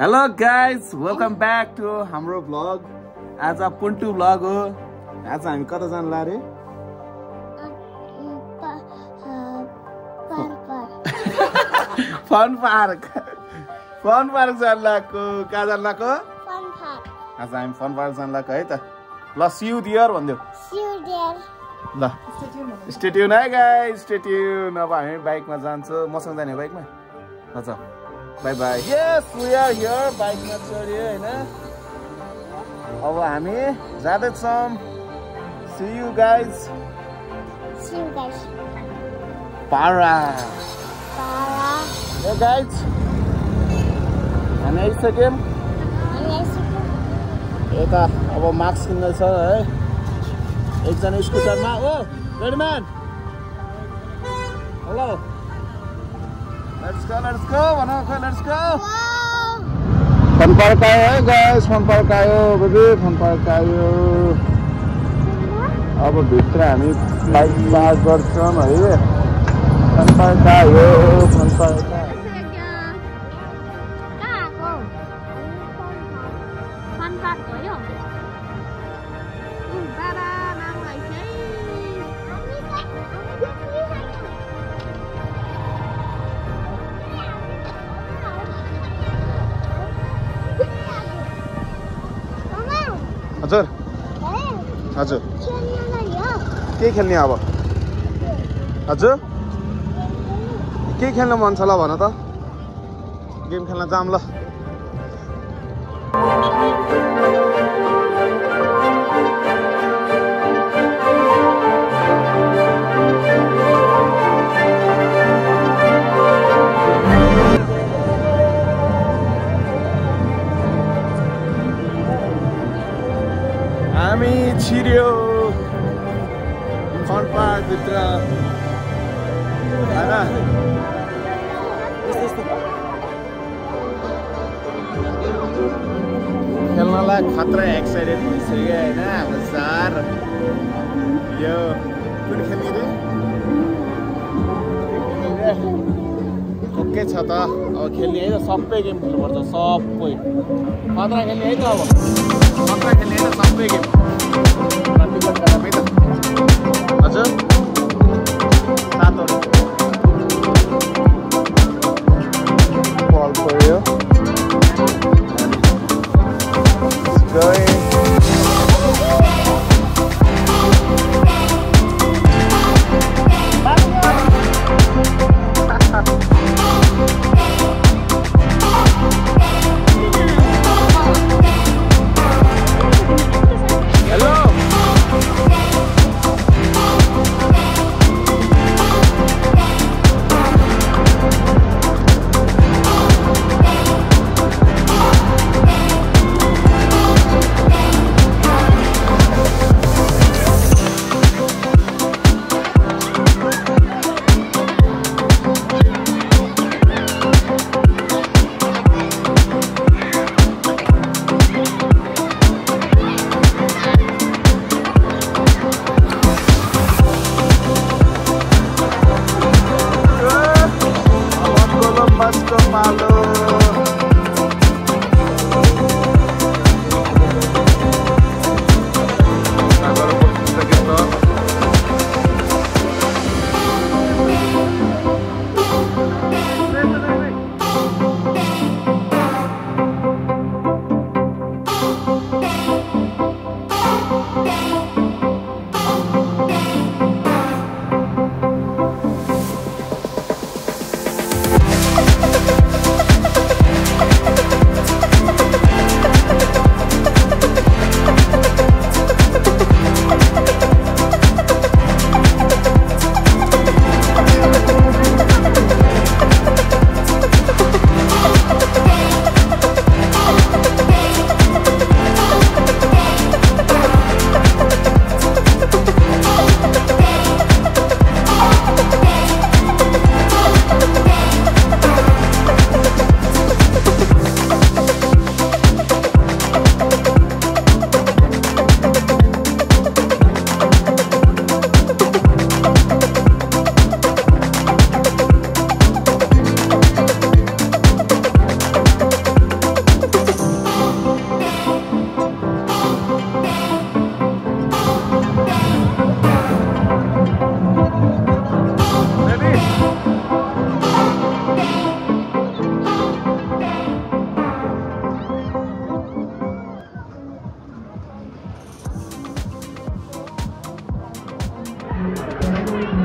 Hello guys welcome back to हाम्रो vlog आज पुन्टु भ्लग हो आज हामी कता जानु अरे फन पार्क फन पार्क जानु लागेको कहाँ जानु लागेको आज हामी फन पार्क जानु लागेको है त ल सिउ दियर भनिदेऊ ल स्टेट्युन है गाई स्टेट्युन अब हामी बाइकमा जान्छौँ मसँग जाने बाइकमा हजुर bye bye yes we are here बाइकमा चढ्यो होइन? अब हामी जाँदैछौँ. सी यु गाइज पारा ए गाइज हामी आइसक्यौँ यता अब मास्क किन्दैछ है? एकजना स्कुटरमा। ओ रेडम्यान हेलो फोन पड्कायो है गएस फोन पड्कायो बबी फोन पड्कायो अब भित्र हामी बाइक पार्क गर्छौँ है? फोन पड्कायो फोन पड्कायो हजुर। हजुर। के खेल्ने अब? हजुर। के खेल्न मन छ ल भन त। गेम खेल्न जाम ल। खेल्नलाई खतरा एक्साइटेड भइसक्यो होइन हाम्रो सार। यो कुन खेल्ने रे ओके छ त। अब खेल्ने है त सबै गेम खेल्नुपर्छ सबै। खतरा खेल्ने है त अब। खतरा खेल्ने है त सबै गेम। हजुर। सातवटा। Thank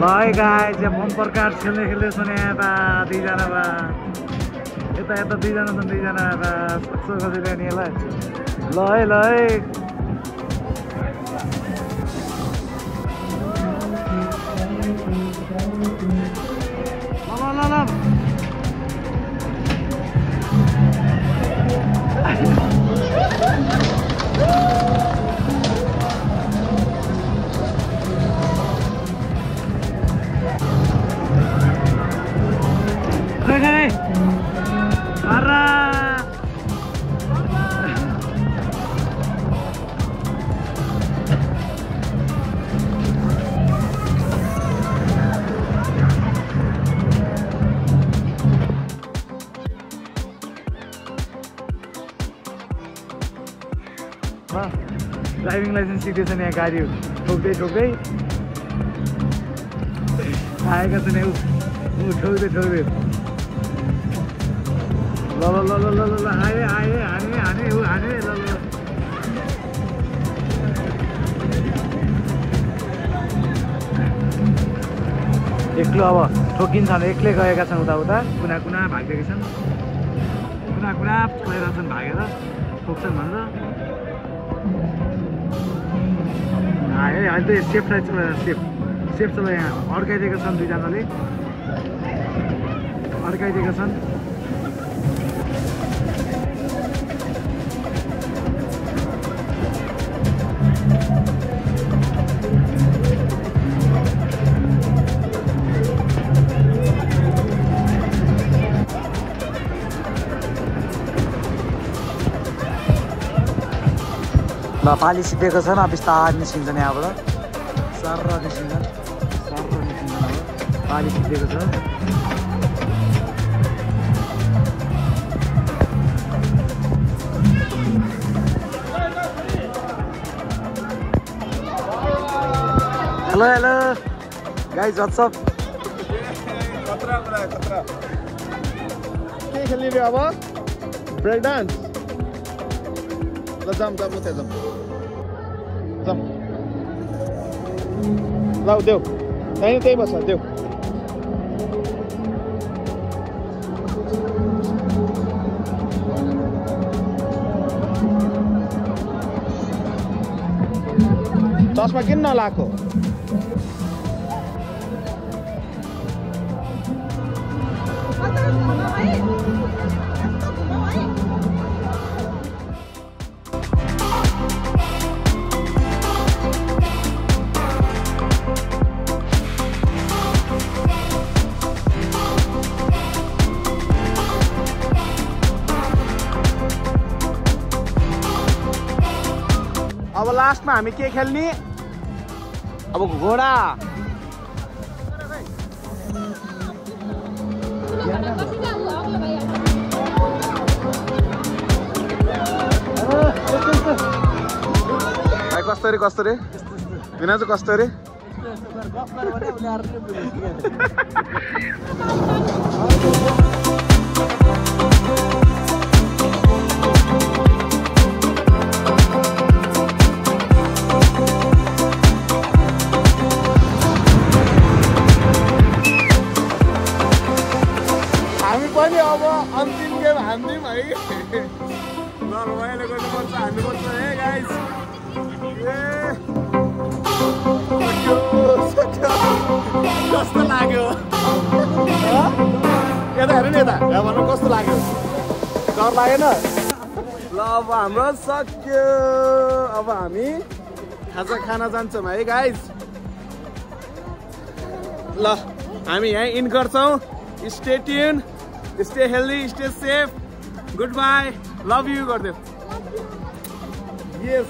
है गाई चाहिँ बम्पर कार खेल्ने खेल्दै छ नि यता दुईजना बा यता यता दुईजना छन् दुईजना बा सक्छ कसरी नि ल है ल है Oke, parah. ड्राइभिङ लाइसेन्स सिक्दैछ नि यहाँ गाडी ठोक्दै ठोक्दै आएका छन् ऊ ठोक्दै ठोक्दै ल ल ल ल ल आए आए हाने हाने ऊ हाने ल ल एक्लो अब ठोकिन्छ भने एक्लै गएका छन् उता उता कुना कुना भागिदिएका छन्। कुना कुना गएर भागेर। ठोक्छन् भनेर। है अहिले त सेफलाई सेफ। सेफ चलाइ यहाँ। अड्काइदिएका छन् दुईजनाले। अड्काइदिएका छन्। ल पाली सिपेको छ न बिस्तारै निस्किन्छ नि यहाँबाट सर निस्किन्छ सर निस्किन्छ अब पाली सिपेको छ हेलो हेलो कुरा खतरा के खेल्ने अब ब्रेक डान्स ल जाम जाम त्यहाँ जाम जाम ल देऊ त्यहीँ त्यही बस देऊ चस्मा किन नलाएको अब लास्टमा हामी के खेल्ने अब घोडा भाइ कस्तो रे कस्तो रे विना चाहिँ कस्तो रे लागेन। ल अब हाम्रो सक्यो। अब हामी खाजा खान जान्छौँ है गाइस ल हामी यहाँ इन गर्छौँ। Stay tuned stay healthy stay safe good bye love you गरिदेऊ यस